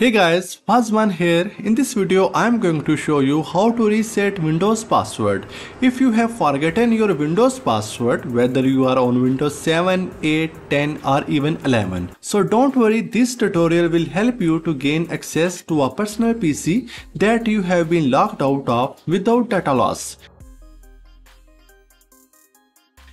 Hey guys, Fazman here. In this video, I am going to show you how to reset Windows password. If you have forgotten your Windows password, whether you are on Windows 7, 8, 10 or even 11. So don't worry, this tutorial will help you to gain access to a personal PC that you have been locked out of without data loss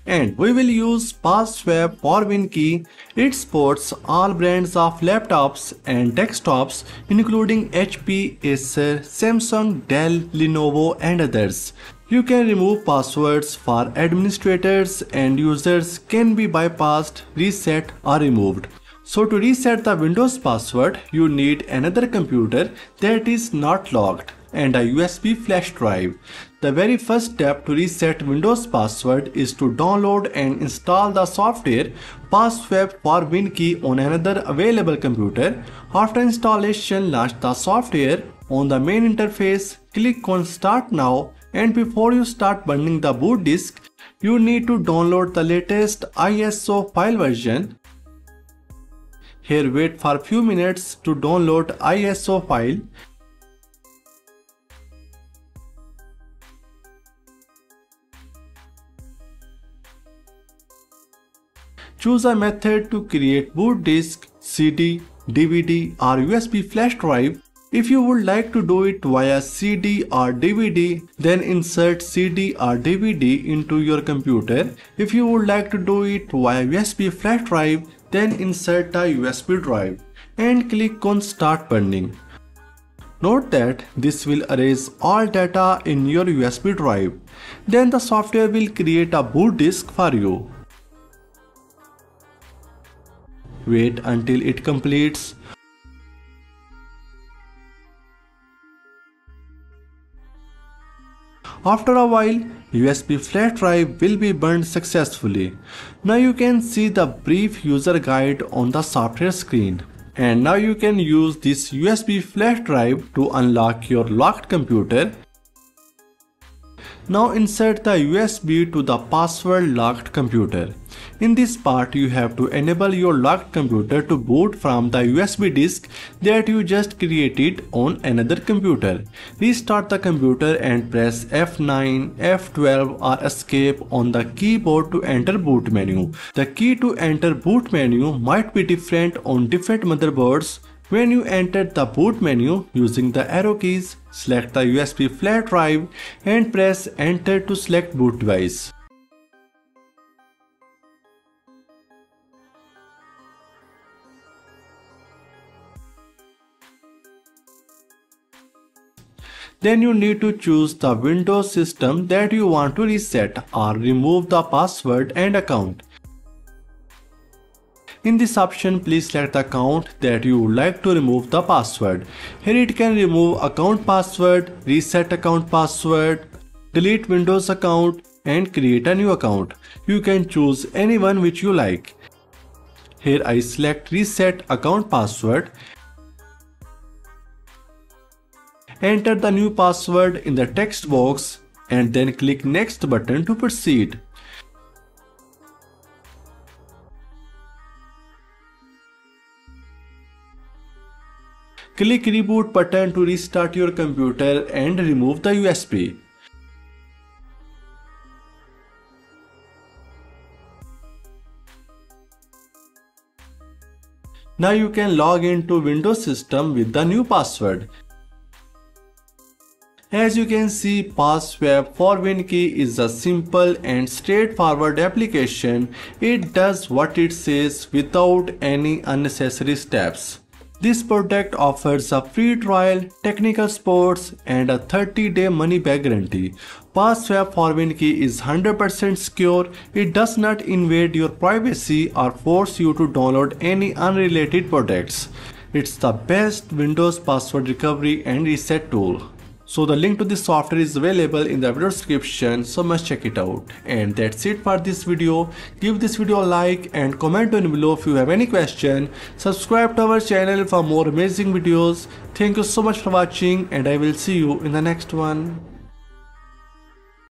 and we will use PassSwap for WinKey. It supports all brands of laptops and desktops including HP, Acer, Samsung, Dell, Lenovo and others. You can remove passwords for administrators and users can be bypassed, reset or removed. So to reset the Windows password, you need another computer that is not locked and a USB flash drive. The very first step to reset Windows password is to download and install the software PassSwap for WinKey on another available computer. After installation, launch the software. On the main interface, click on Start Now and before you start burning the boot disk, you need to download the latest ISO file version. Here wait for a few minutes to download ISO file. Choose a method to create boot disk, CD, DVD or USB flash drive. If you would like to do it via CD or DVD, then insert CD or DVD into your computer. If you would like to do it via USB flash drive, then insert the USB drive and click on start burning. Note that this will erase all data in your USB drive. Then the software will create a boot disk for you. Wait until it completes. After a while, USB flash drive will be burned successfully. Now you can see the brief user guide on the software screen. And now you can use this USB flash drive to unlock your locked computer now insert the USB to the password locked computer. In this part you have to enable your locked computer to boot from the USB disk that you just created on another computer. Restart the computer and press F9, F12 or escape on the keyboard to enter boot menu. The key to enter boot menu might be different on different motherboards when you enter the boot menu using the arrow keys, select the USB flash drive and press enter to select boot device. Then you need to choose the Windows system that you want to reset or remove the password and account. In this option, please select the account that you would like to remove the password. Here it can remove account password, reset account password, delete Windows account and create a new account. You can choose any one which you like. Here I select reset account password. Enter the new password in the text box and then click next button to proceed. Click reboot button to restart your computer and remove the USB. Now you can log into Windows system with the new password. As you can see, PassSwap for WinKey is a simple and straightforward application. It does what it says without any unnecessary steps. This product offers a free trial, technical supports, and a 30-day money-back guarantee. PassSwap for WinKey is 100% secure. It does not invade your privacy or force you to download any unrelated products. It's the best Windows password recovery and reset tool. So the link to this software is available in the video description so must check it out. And that's it for this video. Give this video a like and comment down below if you have any question. Subscribe to our channel for more amazing videos. Thank you so much for watching and I will see you in the next one.